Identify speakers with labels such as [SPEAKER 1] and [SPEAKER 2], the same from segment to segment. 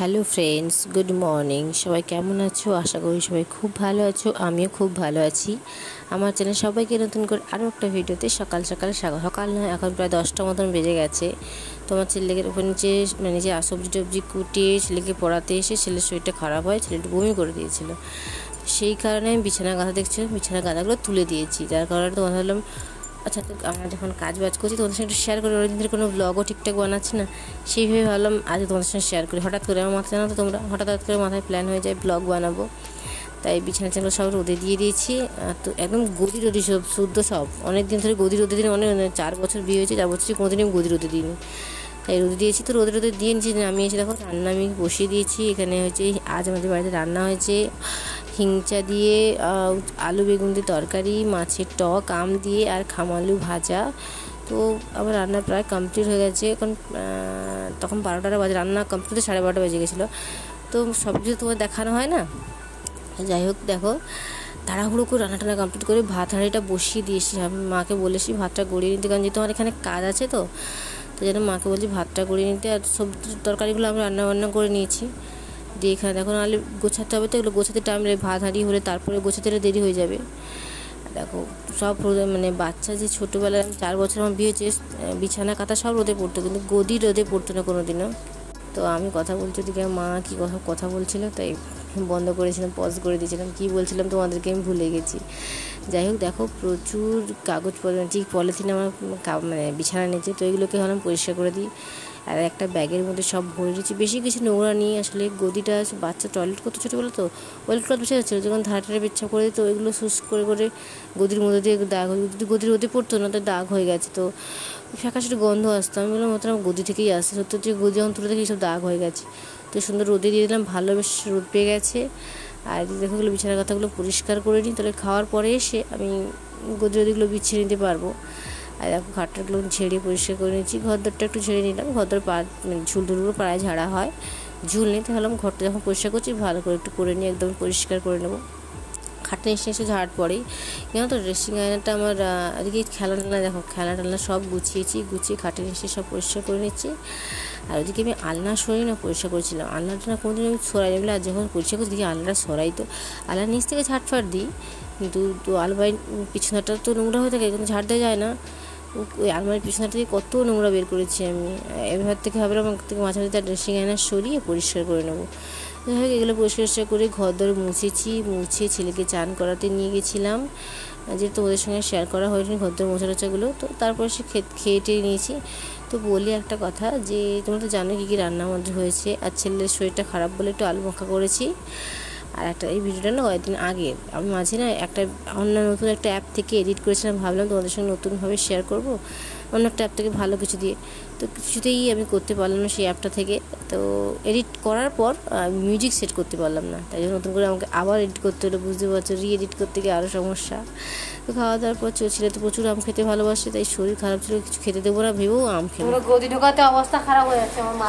[SPEAKER 1] Hello friends good morning সবাই কেমন আছো? আশা করি সবাই খুব ভালো আছো। আমিও খুব ভালো আছি। আমার চ্যানেল সবাইকে নতুন করে আরও একটা ভিডিওতে সকাল সকাল সকাল নয়, এখন প্রায় দশটা মতন বেজে গেছে। তোমার ছেলেকে উপর নিচে মানে নিচে সবজি টবজি কুটিয়ে ছেলেকে পড়াতে এসে ছেলের শরীরটা খারাপ হয় ছেলেটা বমি করে দিয়েছিল। সেই কারণে আমি বিছানা গাঁথা দেখছি বিছানা গাঁথাগুলো তুলে দিয়েছি। যার কারণে তোমার ভাবলাম আচ্ছা তো আমরা যখন কাজ বাজ করছি, তোমাদের সঙ্গে একটু শেয়ার করি। অনেক দিনের কোনো ব্লগও ঠিকঠাক বানাচ্ছি না? সেইভাবে ভাবলাম আজ তোমাদের সঙ্গে শেয়ার করি। হঠাৎ করে আমার মাথায় জানো তো তোমরা? হঠাৎ হঠাৎ করে মাথায় প্ল্যান হয়ে যায় ব্লগ বানাবো। তাই বিছানা চাগুলো সব রোদে দিয়ে দিয়েছি। তো একদম গদি রোদি সব, শুদ্ধ সব। অনেক দিন ধরে গদি রোদে দিন অনেক চার বছর বিয়ে হয়েছে, চার বছর কোনোদিনই আমি গদি রোদে দিইনি। তাই রোদে দিয়েছি, তো রোদে রোদে দিয়ে নিয়েছি। এসে দেখো রান্না আমি বসিয়ে দিয়েছি। এখানে হয়েছে আজ আমাদের বাড়িতে রান্না হয়েছে। হিংচা দিয়ে আলু বেগুন দিয়ে তরকারি, মাছের টক, আম দিয়ে আর খামালু ভাজা। তো আমার রান্না প্রায় কমপ্লিট হয়ে গেছে। এখন তখন বারোটার বাজে, রান্না কমপ্লিট সাড়ে বারোটা বেজে গেছিল। তো সব কিছু তোমার দেখানো হয় না? যাই হোক, দেখো, তাড়াহুড়ো করে রান্না টান্না কমপ্লিট করে ভাত হাঁড়িটা বসিয়ে দিয়েছি। আমি মাকে বলেছি ভাতটা গড়িয়ে নিতে, কারণ যেহেতু আমার এখানে কাজ আছে তো তো যেন মাকে বলছি ভাতটা গড়িয়ে নিতে। আর সবজি তরকারিগুলো আমি রান্না বান্না করে নিয়েছি। দিয়ে এখানে দেখো নাহলে গোছাতে হবে তো, এগুলো গোছাতে টাইম লাগে ভাত হাঁড়ি হলে তারপরে গোছাতে দেরি হয়ে যাবে। দেখো, সব রোদে মানে বাচ্চা যে ছোটোবেলায় চার বছর আমার বিয়ে হয়েছে বিছানা কাটা সব রোদে পড়তো, কিন্তু গদি রোদে পড়তো না কোনো দিনও তো আমি কথা বলছি ওদিকে, মা কি কথা কথা বলছিল, তাই বন্ধ করেছিলাম পজ করে দিয়েছিলাম, কী বলছিলাম তোমাদেরকে আমি ভুলে গেছি। যাই হোক, দেখো, প্রচুর কাগজ ঠিক পলিথিন আমার মানে বিছানা নিয়েছে তো এগুলোকে হলাম পরিষ্কার করে দিই। আর একটা ব্যাগের মধ্যে সব ভরে দিয়েছি বেশি কিছু নোংরা নিয়ে আসলে গদিটা বাচ্চা টয়লেট করতে ছোটোবেলা তো ওয়েল ক্লথ বসে যাচ্ছিল যখন ধারে পেচ্ছা করে দিত, ওইগুলো শুষ করে করে গদির মধ্যে দিয়ে দাগ হয়ে যদি গদির রোদে পড়তো না তো দাগ হয়ে গেছে। তো ফ্যাকাশে গন্ধ আসতো। আমি বললাম মতো গদি থেকেই আসছে। সত্যি হচ্ছে, গদি যখন তুলে দেখি সব দাগ হয়ে গেছে। তো সুন্দর রোদে দিয়ে দিলাম, ভালো বেশ রোদ পেয়ে গেছে। আর দেখো গেলো বিছানার কথাগুলো পরিষ্কার করে নিই, তাহলে খাওয়ার পরে এসে আমি গদি রদিগুলো বিছিয়ে নিতে পারব। আর দেখো খাটটাগুলো ঝেড়ে পরিষ্কার করে নিচ্ছি ঘরদরটা একটু ঝেড়ে নিলাম। ঘরদর পা মানে ঝুল টুলগুলো পাড়ায় ঝাড়া হয়। ঝুল নিতে হলাম ঘরটা যখন পরিষ্কার করছি ভালো করে একটু করে নিয়ে একদম পরিষ্কার করে নেব। খাটটা এসে এসে ঝাড় পড়েই কেন তো ড্রেসিং আয়নাটা আমার এদিকে খেলা টেলা দেখো খেলা টেলা সব গুছিয়েছি, গুছিয়ে খাটে এসে সব পরিষ্কার করে নিচ্ছি। আর ওদিকে আমি আলনা সরাই না পরিষ্কার করেছিলাম। আলনাটা না কোনোদিন আমি সরাই বলে আর যখন পরিষ্কার করছি দেখি আলনাটা সরাই তো। আলনার নিচ থেকে ঝাড়ফাট দিই, কিন্তু আলবাই পিছনটা তো নোংরা হয়ে থাকে কিন্তু ঝাড় দেওয়া যায় না। ওই আলমারির পিছনটা থেকে কত নোংরা বের করেছি আমি। এবার থেকে ভাবলাম থেকে মাঝে মাঝে তার ড্রেসিং আয়না সরিয়ে পরিষ্কার করে নেব। যাই হোক, এগুলো পরিষ্কার করে ঘর দর মুছেছি, মুছে ছেলেকে চান করাতে নিয়ে গেছিলাম। যেহেতু ওদের সঙ্গে শেয়ার করা হয়নি ঘর দর মোছা টোচাগুলো তো তারপর সে খেয়ে নিয়েছি। তো বলি একটা কথা যে, তোমরা তো জানো কী কী রান্না আমাদের হয়েছে। আর ছেলের শরীরটা খারাপ বলে একটু আলু মাখা করেছি। আর একটা এই ভিডিওটা না কয়েকদিন আগে, আমি মাঝে না একটা অন্য নতুন একটা অ্যাপ থেকে এডিট করেছিলাম, ভাবলাম তোমাদের সঙ্গে নতুনভাবে শেয়ার করব। অন্য একটা অ্যাপ থেকে ভালো কিছু দিয়ে। তো কিছুতেই আমি করতে পারলাম না সেই অ্যাপটা থেকে। তো এডিট করার পর মিউজিক সেট করতে পারলাম না। তাই জন্য নতুন করে আমাকে আবার এডিট করতে হলো, বুঝতে পারছ? রি এডিট করতে গিয়ে আরও সমস্যা। তো খাওয়া দাওয়ার পর ছেলে তো প্রচুর আম খেতে ভালোবাসে, তাই শরীর খারাপ ছিল, কিছু খেতে দেবো না, ভেবেও আম খেলো
[SPEAKER 2] গদি ঢোকাতে অবস্থা খারাপ হয়ে যাচ্ছে আমার মা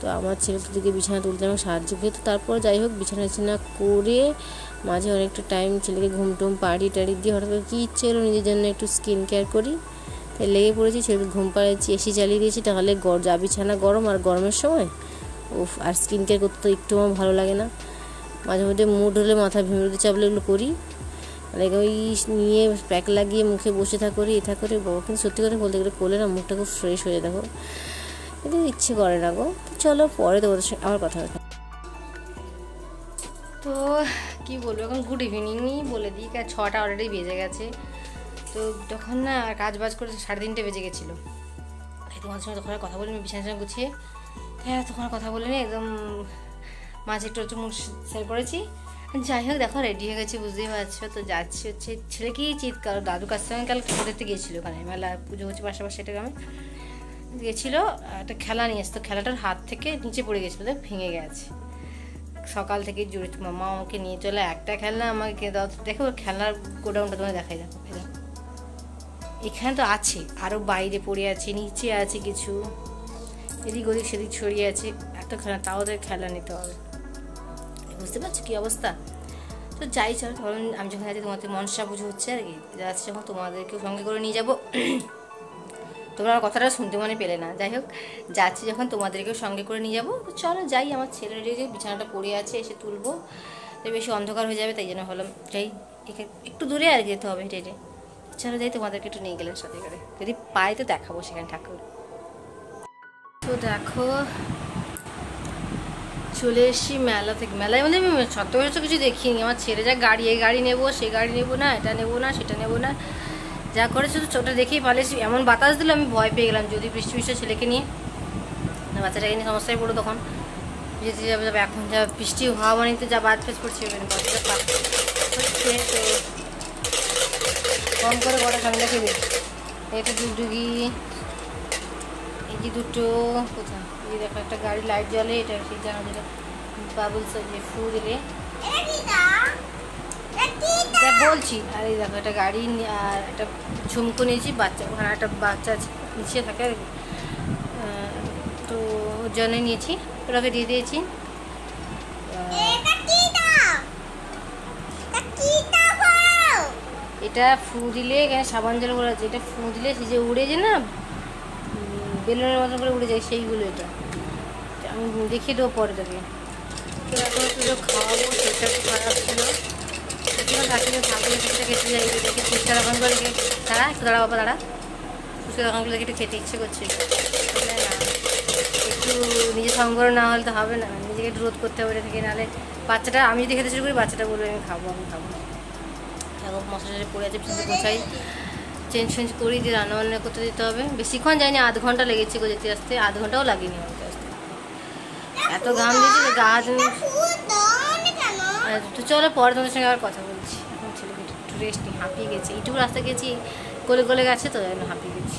[SPEAKER 1] তো আমার ছেলে দিকে বিছানা তুলতে আমাকে সাহায্য তো তারপর যাই হোক, বিছানা টিছানা করে মাঝে অনেকটা টাইম ছেলেকে ঘুম টুম পাড়ি টাড়ি দিয়ে হঠাৎ করে কী ইচ্ছে হলো নিজের জন্য একটু স্কিন কেয়ার করি। তাই লেগে পড়েছি, ছেলেকে ঘুম পাড়াচ্ছি এসি চালিয়ে দিয়েছি, তাহলে গর যা বিছানা গরম আর গরমের সময়, উফ, আর স্কিন কেয়ার করতে তো একটু আমার ভালো লাগে না। মাঝে মধ্যে মুড হলে মাথা ভিমরুতে চাপলে এগুলো করি। মানে ওই নিয়ে প্যাক লাগিয়ে মুখে বসে থাক করি এটা করে বাবা, কিন্তু সত্যি করে বলতে গেলে করলে না মুখটা খুব ফ্রেশ হয়ে দেখো। কিন্তু ইচ্ছে করে না গো। চলো পরে তোমাদের সঙ্গে আবার কথা হবে।
[SPEAKER 2] তো কি বলব, এখন গুড ইভিনিংই বলে দিই ছটা অলরেডি বেজে গেছে। তো যখন না কাজ বাজ করে সাড়ে তিনটে বেজে গেছিল। তোমার সঙ্গে তখন কথা বলে আমি বিছানা গুছিয়ে। তাই তখন কথা বলিনি, একদম মাঝে একটু একটু মুখ সেল করেছি যাই হোক দেখো রেডি হয়ে গেছি, বুঝতেই পারছ। তো যাচ্ছি হচ্ছে ছেলেকেই চিৎকার দাদু কাছ থেকে কাল খেতে গিয়েছিল ওখানে, মেলা পুজো হচ্ছে পাশাপাশি এটা গ্রামে। গেছিল, একটা খেলা নিয়ে আসতো খেলাটার হাত থেকে নিচে পড়ে গেছিল ভেঙে গেছে। সকাল থেকে জুড়ে মামা আমাকে নিয়ে চলে, একটা খেলনা আমাকে দাও। দেখো ওর খেলনার গোডাউনটা তোমায় দেখাই, দেখো। এখানে তো আছে আরও বাইরে পড়ে আছে, নিচে আছে কিছু। এদিক ওদিক সেদিক ছড়িয়ে আছে এত খেলা তাও ওদের খেলা নিতে হবে। বুঝতে পারছ কী অবস্থা? তো যাই, চল, ধরুন আমি যখন যাচ্ছি, তোমাদের মনসা পুজো হচ্ছে আর কি। যাচ্ছি যখন, তোমাদেরকেও সঙ্গে করে নিয়ে যাব। তোমরা আমার কথাটা শুনতে মনে পেলে না। যাই হোক, যাচ্ছি যখন, তোমাদেরকেও সঙ্গে করে নিয়ে যাব। তো চলো যাই, আমার ছেলের যে বিছানাটা পড়ে আছে, এসে তুলবো। বেশি অন্ধকার হয়ে যাবে, তাই জন্য হলাম যাই, একে- একটু দূরে আর যেতে হবে হেঁটে হেঁটে। চলো যাই, তোমাদেরকে একটু নিয়ে গেলেন সাথে করে। যদি পাই তো দেখাবো সেখানে ঠাকুর। তো দেখো চলে এসেছি মেলা থেকে। মেলায় মানে আমি বছর কিছু দেখিনি। আমার ছেলে যা গাড়ি, এই গাড়ি নেব, সে গাড়ি নেব না, এটা নেব না, সেটা নেব না। যা করে শুধু ছোটো দেখেই পালিয়েছি। এমন বাতাস দিল, আমি ভয় পেয়ে গেলাম। যদি বৃষ্টি বৃষ্টি ছেলেকে নিয়ে। বাচ্চাটাকে নিয়ে সমস্যায় পড়ো তখন। যেতে যাবে যাবে। এখন যা বৃষ্টি হওয়া মানে তো যা বাদ ফেস পড়ছে কম করে কটা সামনে দেখে এটা ডুগডুগি এই যে দুটো কোথায়? এই দেখো একটা গাড়ি লাইট জ্বলে এটা সেই জানা যেটা বাবলস যে ফু দিলে। বলছি আর এই দেখো একটা গাড়ি আর একটা ঝুমকো নিয়েছি বাচ্চা ওখানে একটা বাচ্চা নিচে থাকে। তো ওর জন্য নিয়েছি ওটাকে দিয়ে দিয়েছি। এটা ফু দিলে এখানে সাবান জল করা আছে এটা ফু দিলে সে যে উড়ে যে না বেলুনের মতন করে উড়ে যায় সেইগুলো এটা আমি দেখিয়ে দেবো পরে তোকে এখন খাওয়াবো একটু খারাপ দাঁড়া একটু দাঁড়া বাবা দাঁড়া একটু খেতে ইচ্ছে করছে একটু নিজে সংগ্রহ না হলে তো হবে না নিজেকে একটু রোধ করতে হবে থেকে নাহলে বাচ্চাটা আমি যদি খেতে শুরু করি বাচ্চাটা বলবে আমি খাব আমি খাব এখন মশলা পড়ে আছে পিছনে চেঞ্জ ফেঞ্জ করি দিয়ে রান্না বান্না করতে দিতে হবে। বেশিক্ষণ যায়নি আধ ঘণ্টা লেগেছে গো যেতে আসতে, আধ ঘন্টাও লাগেনি আমাকে আসতে। এত ঘাম দিয়েছে যে গা তো চলো পরে তোমাদের সঙ্গে আবার কথা বলছি। এখন ছেলেকে একটু- রেস্ট নিই, হাঁপিয়ে গেছে। এইটুকু রাস্তা গেছি গলে গলে গেছে তো জন্য হাঁপিয়ে গেছি।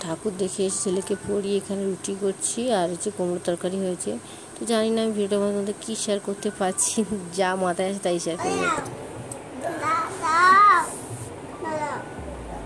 [SPEAKER 1] ঠাকুর দেখে ছেলেকে পড়িয়ে এখানে রুটি করছি, আর হচ্ছে কুমড়ো তরকারি হয়েছে। তো জানি না আমি ভিডিওর মধ্যে কী শেয়ার করতে পারছি, যা মাথায় আসে তাই শেয়ার করব
[SPEAKER 2] দে আমাকে সরে বস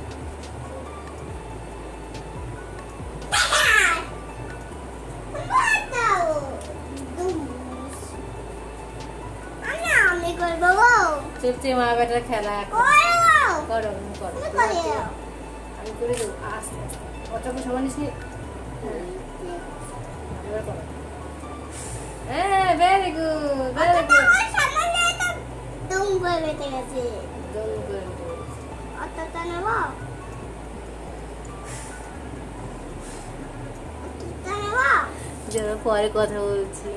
[SPEAKER 2] চেপচে মা বেটার খেলা করো করো আমি করে দেবো। আস্তে আস্তে। অতটা সমান নিস হ্যাঁ এবার করো। হ্যাঁ ভেরি গুড ভেরি গুড দম করে দিয়েছি। চলো পরে কথা বলছি।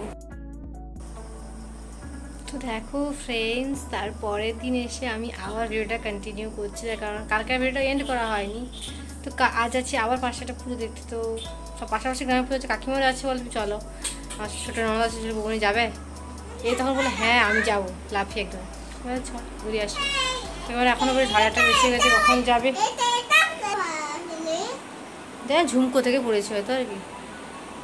[SPEAKER 2] তো দেখো ফ্রেন্ডস তারপরের দিন এসে আমি আবার ভিডিওটা কন্টিনিউ করছি। কারণ কালকের ভিডিওটা এন্ড করা হয়নি। তো আজ আছি আবার পাশে একটা পুজো দেখতে। তো সব পাশাপাশি গ্রামে পুজো হচ্ছে কাকিমারা আছে বলে চলো। আমার ছোটো ননদ আছে ছোটো বৌনি যাবে? এই তখন বলে হ্যাঁ আমি যাব। লাফিয়ে একদম। চল ঘুরে আসি। এবার এখনও সাড়ে আটটা বেশি গেছে কখন যাবে? দেখ ঝুমকো থেকে পড়েছে হয়তো আর কি।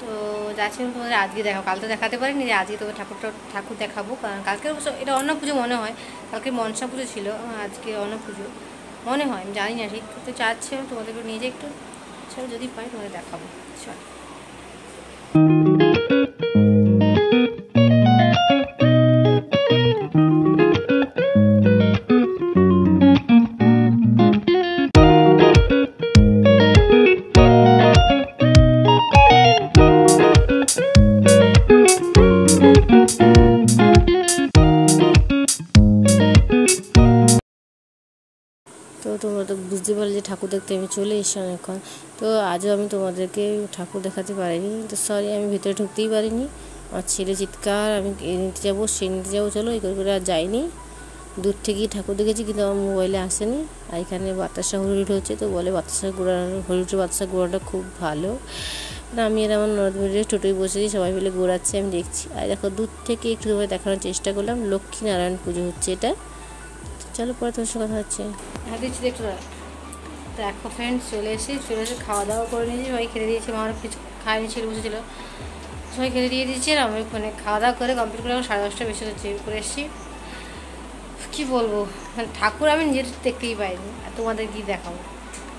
[SPEAKER 2] তো যাচ্ছি তোমাদের আজকে দেখাবো। কাল তো দেখাতে পারিনি যে আজকে তোমার ঠাকুরটা, ঠাকুর দেখাবো। কারণ কালকে অবশ্য এটা অন্য পুজো মনে হয়। কালকে মনসা পুজো ছিল আজকে অন্য পুজো মনে হয়, আমি জানি না ঠিক। তো চাচ্ছিলাম তোমাদেরকে নিয়ে যাই একটু, চলো যদি পাই তোমাদের দেখাবো। চল।
[SPEAKER 1] ঠাকুর দেখতে আমি চলে এসেছি অনেকক্ষণ তো আজও আমি তোমাদেরকে ঠাকুর দেখাতে পারিনি। তো সরি আমি ভিতরে ঢুকতেই পারিনি। আমার ছেলে চিৎকার, আমি এ নিতে যাব, সে নিতে যাব, চলো এই করে আর যাইনি। দূর থেকেই ঠাকুর দেখেছি, কিন্তু আমার মোবাইলে আসেনি। আর এখানে বাতাসা হরিট হচ্ছে, তো বলে বাতাসা গুঁড়া হরিটের বাতাসা গুঁড়াটা খুব ভালো। আমি আর আমার ননদ মিলে টোটোয় বসেছি সবাই মিলে ঘোরাচ্ছে, আমি দেখছি। আর দেখো, দূর থেকে একটু করে দেখানোর চেষ্টা করলাম, লক্ষ্মীনারায়ণ পুজো হচ্ছে এটা। চলো পরে তোমার সাথে কথা হচ্ছে।
[SPEAKER 2] হ্যাঁ দিচ্ছি দেখতে দাঁড়া দেখো ফ্রেন্ডস চলে এসে চলে এসে খাওয়া দাওয়া করে নিয়েছি সবাই খেতে দিয়েছে। আমার কিছু খায়নি, ছিল বসেছিল। সবাই খেতে দিয়ে দিয়েছি আর আমি ওখানে খাওয়া দাওয়া করে কমপ্লিট করে সাড়ে দশটা বেশি হচ্ছে করে এসেছি। কী বলব? মানে ঠাকুর আমি নিজের দেখতেই পাইনি। আর তোমাদের কি দেখাবো।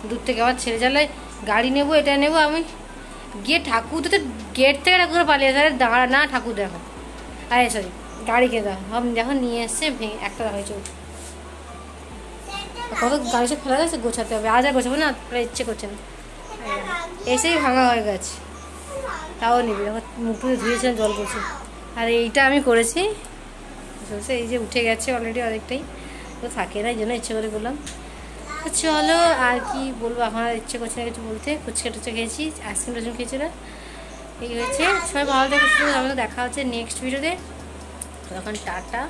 [SPEAKER 2] দূর থেকে আবার ছেড়ে চালায় গাড়ি নেব, এটা নেব, আমি গিয়ে ঠাকুর তো গেট থেকে ঠাকুর পালিয়ে যায়। দাঁড়া, না, ঠাকুর দেখো। আরে সরি গাড়ি কে দাও দেখো, নিয়ে এসছে একটা হয়েছে। কত গাড়ি সব ফেলা গেছে গোছাতে হবে। আজ আর গোছাবো না প্রায় ইচ্ছে করছে না। এসেই ভাঙা হয়ে গেছে। তাও নিবি দেখো মুখটু ধুয়েছিলাম জল করছে আর এইটা আমি করেছি। চলছে এই যে উঠে গেছে অলরেডি অনেকটাই। তো থাকে না, এই জন্য ইচ্ছে করে করলাম। তো চলো, আর কি বলব? এখন আর ইচ্ছে করছে না কিছু বলতে। ফুচকা টুচকা খেয়েছি আইসক্রিম টাইসক্রিম খেয়েছি না। এই হয়েছে। সবাই ভালো শুধু আমাদের দেখা হচ্ছে নেক্সট ভিডিওতে তখন টাটা।